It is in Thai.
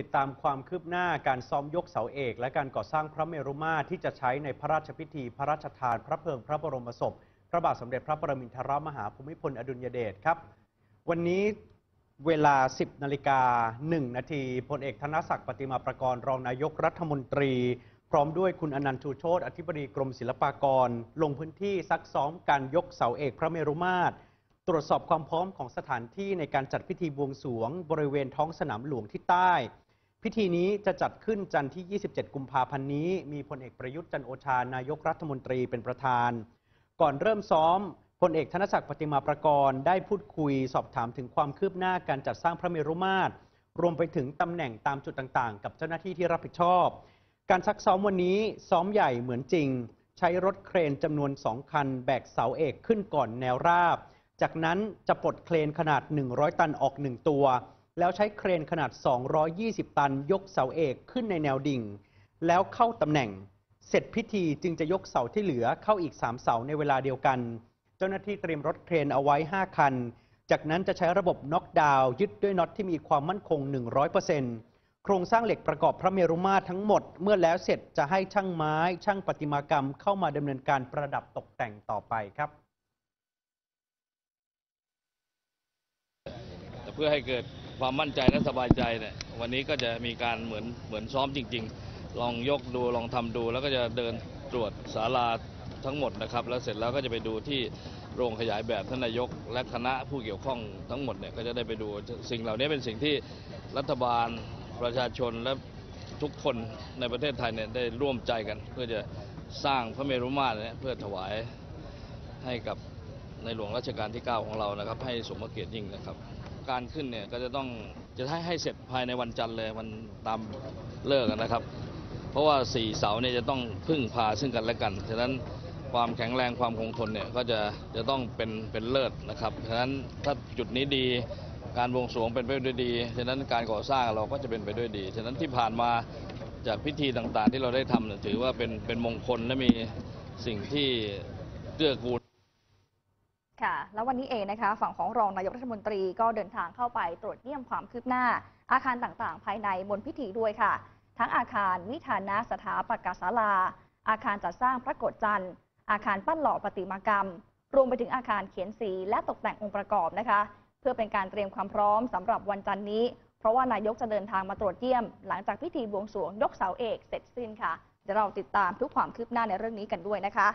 ติดตามความคืบหน้าการซ้อมยกเสาเอก และการก่อสร้างพระเมรุมาตรที่จะใช้ในพระราชพิธีพระราชทานพระเพลิงพระบรมศพ พระบาทสมเด็จพระปรมินทรมหาภูมิพลอดุลยเดชครับ วันนี้เวลา 10นาฬิกา1นาทีพลเอกธนศักดิ์ปฏิมาประกรณ์รองนายกรัฐมนตรี พร้อมด้วยคุณอนันต์ชูโชตอธิบดีกรมศิลปากร ลงพื้นที่ซักซ้อมการยกเสาเอกพระเมรุมาตรตรวจสอบความพร้อมของสถานที่ในการจัดพิธีบวงสรวง บริเวณท้องสนามหลวงที่ใต้ พิธีนี้จะจัดขึ้นจันทร์ที่ 27 กุมภาพันธ์นี้ มีพลเอกประยุทธ์จันโอชานายกรัฐมนตรีเป็นประธาน ก่อนเริ่มซ้อมพลเอกธนศักดิ์ปฏิมาประกรณ์ได้พูดคุยสอบถามถึงความคืบหน้าการจัดสร้างพระเมรุมาตร รวมไปถึงตำแหน่งตามจุดต่างๆ กับเจ้าหน้าที่ที่รับผิดชอบ การซักซ้อมวันนี้ซ้อมใหญ่เหมือนจริง ใช้รถเครนจำนวน 2 คัน แบกเสาเอกขึ้นก่อนแนวราบ จากนั้นจะปลดเครนขนาด 100 ตันออก 1 ตัว แล้วใช้เครนขนาด 220 ตัน ยกเสาเอกขึ้นในแนวดิ่ง แล้วเข้าตำแหน่ง เสร็จพิธีจึงจะยกเสาที่เหลือเข้าอีก 3 เสาในเวลาเดียวกัน เจ้าหน้าที่เตรียมรถเครนเอาไว้ 5 คัน จากนั้นจะใช้ระบบน็อกดาวน์ยึดด้วยน็อตที่มีความมั่นคง 100%โครงสร้างเหล็กประกอบพระเมรุมาตรทั้งหมด เมื่อแล้วเสร็จจะให้ช่างไม้ ช่างประติมากรรม เข้ามาดำเนินการประดับตกแต่งต่อไปครับเพื่อให้เกิด ความมั่นใจและสบายใจเนี่ยวันนี้ก็จะมีการเหมือนเหมือนซ้อมจริง ๆ ลองยกดูลองทำดู แล้วก็จะเดินตรวจศาลาทั้งหมดนะครับ แล้วเสร็จแล้วก็จะไปดูที่โรงขยายแบบท่านนายก และคณะผู้เกี่ยวข้องทั้งหมดเนี่ยก็จะได้ไปดูสิ่งเหล่านี้เป็นสิ่งที่รัฐบาลประชาชนและทุกคนในประเทศไทยเนี่ยได้ร่วมใจกัน เพื่อจะสร้างพระเมรุมาตรเนี่ยเพื่อถวายให้กับในหลวงรัชกาลที่ 9 ของเรานะครับ ให้สมเกียรติยิ่งนะครับ การขึ้นเนี่ยก็จะต้องจะให้ให้เสร็จภายในวันจันทร์เลยวันตามเลิกนะครับ เพราะว่าสี่เสาเนี่ยจะต้องพึ่งพาซึ่งกันและกันฉะนั้นความแข็งแรงความคงทนเนี่ยก็จะจะต้องเป็นเป็นเลิศนะครับฉะนั้นถ้าจุดนี้ดีการวงสวงเป็นไปด้วยดี ฉะนั้นการก่อสร้างเราก็จะเป็นไปด้วยดี ฉะนั้นที่ผ่านมาจากพิธีต่างๆ ที่เราได้ทำถือว่าเป็นเป็นมงคลและมีสิ่งที่เกื้อกูล วันนี้เองนะคะ ฝั่งของรองนายกรัฐมนตรีก็เดินทางเข้าไปตรวจเยี่ยมความคืบหน้า อาคารต่างๆ ภายในบนพิธีด้วยค่ะ ทั้งอาคารวิธานะสถาปกศาลา อาคารจัดสร้างพระโกฏจันทร์ อาคารปั้นหล่อประติมากรรม รวมไปถึงอาคารเขียนสีและตกแต่งองค์ประกอบนะคะ เพื่อเป็นการเตรียมความพร้อมสำหรับวันจันทร์นี้ เพราะว่านายกจะเดินทางมาตรวจเยี่ยม หลังจากพิธีบวงสรวงยกเสาเอกเสร็จสิ้นค่ะเดี๋ยวเราติดตามทุกความคืบหน้าในเรื่องนี้กันด้วยนะคะ